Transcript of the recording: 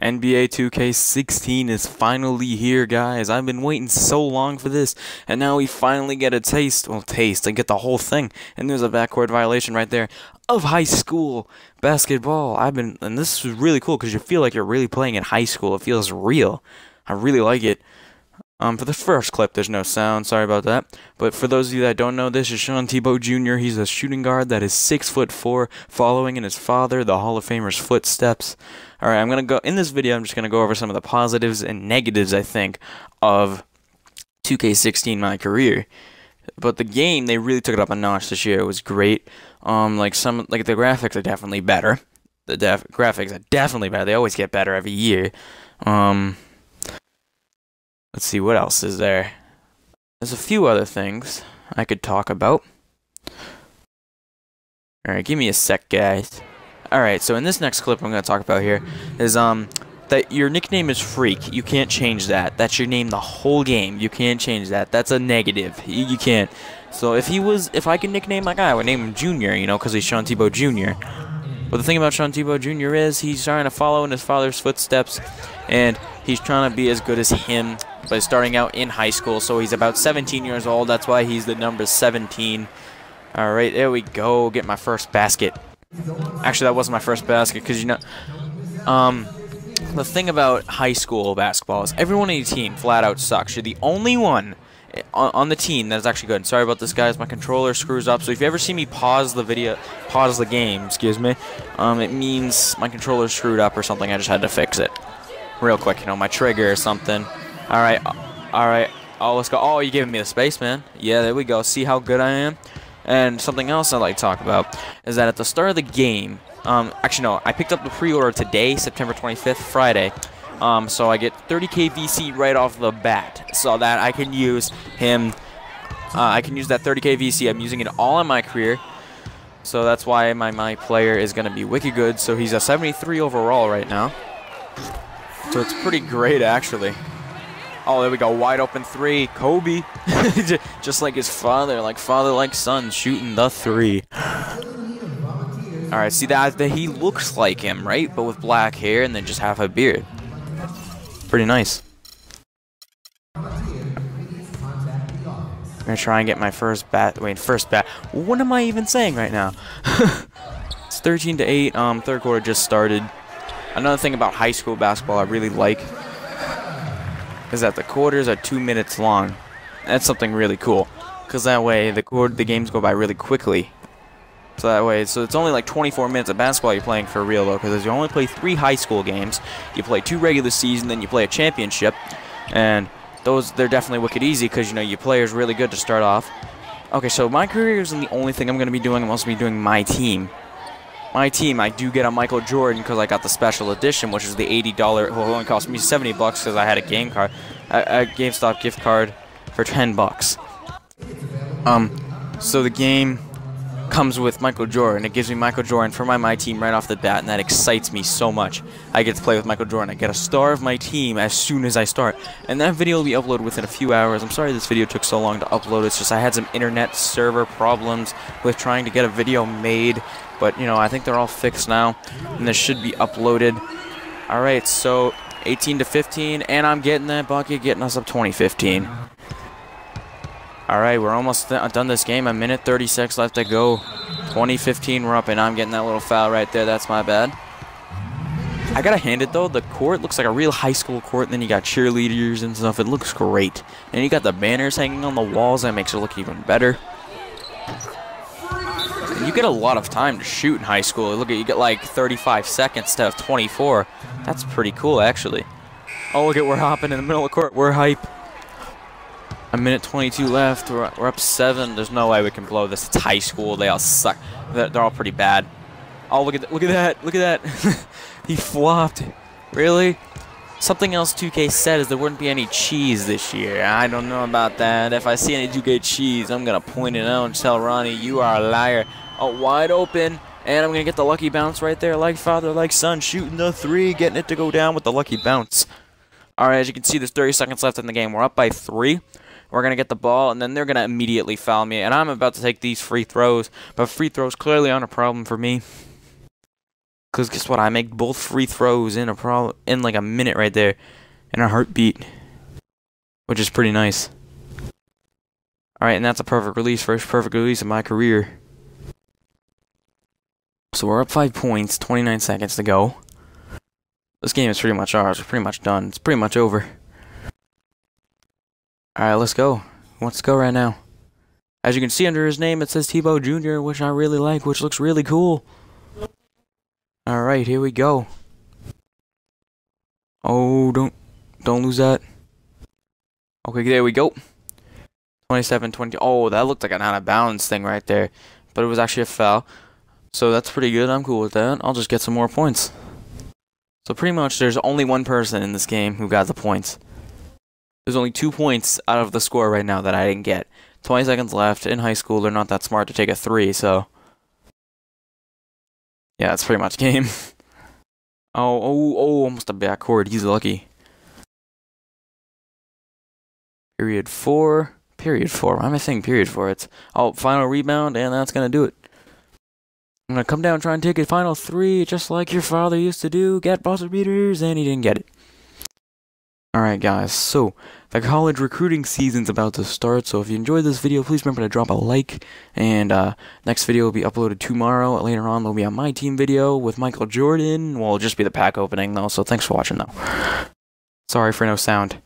NBA 2K16 is finally here, guys. I've been waiting so long for this, and now we finally get a taste. Well, taste. I get the whole thing, and there's a backcourt violation right there of high school basketball. I've been, and this is really cool because you feel like you're really playing in high school. It feels real. I really like it. Um, for the first clip, there's no sound. Sorry about that. But for those of you that don't know, this is Sean Tebow Jr. He's a shooting guard that is six foot four, following in his father, the Hall of Famer's footsteps. All right, I'm gonna go in this video. I'm just gonna go over some of the positives and negatives I think of 2K16 my career. But the game, they really took it up a notch this year. It was great. Um, like some, like the graphics are definitely better. The graphics are definitely better. They always get better every year. Um. Let's see, what else is there? There's a few other things I could talk about. Alright, give me a sec, guys. Alright, so in this next clip I'm going to talk about here is, um, that your nickname is Freq. You can't change that. That's your name the whole game. You can't change that. That's a negative. You, you can't. So if he was, if I could nickname my guy, I would name him Junior, you know, because he's Sean Tebow Jr. But the thing about Sean Tebow Jr. is he's trying to follow in his father's footsteps, and he's trying to be as good as him by starting out in high school. So he's about 17 years old. That's why he's the number 17. All right, there we go. Get my first basket. Actually, that wasn't my first basket because you know, um, the thing about high school basketball is everyone on your team flat out sucks. You're the only one on, on the team that's actually good. Sorry about this, guys. My controller screws up. So if you ever see me pause the video, pause the game, excuse me, um, it means my controller screwed up or something. I just had to fix it real quick. You know, my trigger or something. All right, all right. Oh, let's go. Oh, you giving me the space, man. Yeah, there we go. See how good I am? And something else I'd like to talk about is that at the start of the game, um, actually no, I picked up the pre-order today, September 25th, Friday. Um, so I get 30k VC right off the bat, so that I can use him. Uh, I can use that 30k VC. I'm using it all in my career, so that's why my my player is gonna be wicked good. So he's a 73 overall right now. So it's pretty great actually. Oh, there we go. Wide open three. Kobe. Just like his father, like father like son, shooting the three. All right, see that, that he looks like him, right? But with black hair and then just half a beard. Pretty nice. I'm gonna try and get my first bat. Wait, first bat. What am I even saying right now? it's 13 to 8. Um, third quarter just started. Another thing about high school basketball I really like is that the quarters are two minutes long. That's something really cool, because that way the the games go by really quickly. So that way, so it's only like 24 minutes of basketball you're playing for real though, because you only play three high school games. You play two regular season, then you play a championship, and those they're definitely wicked easy because you know your player's really good to start off. Okay, so my career isn't the only thing I'm going to be doing. I'm also be doing my team. My team, I do get a Michael Jordan because I got the special edition, which is the $80. Well, it only cost me 70 bucks because I had a game card, a, a GameStop gift card for 10 bucks. Um, so the game comes with Michael Jordan. It gives me Michael Jordan for my, my team right off the bat, and that excites me so much. I get to play with Michael Jordan. I get a star of my team as soon as I start. And that video will be uploaded within a few hours. I'm sorry this video took so long to upload. It's just I had some internet server problems with trying to get a video made. But, you know, I think they're all fixed now, and this should be uploaded. All right, so 18 to 15, and I'm getting that bucket, getting us up 2015. All right, we're almost done this game. A minute 36 left to go. 2015, we're up, and I'm getting that little foul right there. That's my bad. I gotta hand it though, the court looks like a real high school court. And then you got cheerleaders and stuff. It looks great. And you got the banners hanging on the walls. That makes it look even better. You get a lot of time to shoot in high school. Look at you get like 35 seconds to have 24. That's pretty cool, actually. Oh, look at we're hopping in the middle of the court. We're hype. A minute 22 left. We're, we're up seven. There's no way we can blow this. It's high school. They all suck. They're, they're all pretty bad. Oh, look at th look at that. Look at that. he flopped. Really? Something else 2K said is there wouldn't be any cheese this year. I don't know about that. If I see any 2K cheese, I'm going to point it out and tell Ronnie, you are a liar. Oh, wide open. And I'm going to get the lucky bounce right there. Like father, like son. Shooting the three. Getting it to go down with the lucky bounce. All right, as you can see, there's 30 seconds left in the game. We're up by three. We're going to get the ball, and then they're going to immediately foul me. And I'm about to take these free throws. But free throws clearly aren't a problem for me. Cause guess what? I make both free throws in a pro in like a minute right there, in a heartbeat, which is pretty nice. All right, and that's a perfect release, first perfect release of my career. So we're up five points, 29 seconds to go. This game is pretty much ours. We're pretty much done. It's pretty much over. Alright, let's go. Let's go right now. As you can see under his name, it says Tebow Jr., which I really like, which looks really cool. Alright, here we go. Oh, don't, don't lose that. Okay, there we go. 27, 20. Oh, that looked like an out of bounds thing right there. But it was actually a foul. So that's pretty good. I'm cool with that. I'll just get some more points. So pretty much there's only one person in this game who got the points. There's only two points out of the score right now that I didn't get. 20 seconds left. In high school, they're not that smart to take a three, so... Yeah, that's pretty much game. oh, oh, oh, almost a backcourt. He's lucky. Period four. Period four. Why am I saying period four? It's, oh, final rebound, and that's to do it. I'm gonna come down try and take a final three, just like your father used to do. Get buzzer beaters, and he didn't get it. Alright guys, so the college recruiting season's about to start, so if you enjoyed this video, please remember to drop a like, and uh, next video will be uploaded tomorrow. Later on, there'll be a My Team video with Michael Jordan. Well, it'll just be the pack opening though, so thanks for watching though. Sorry for no sound.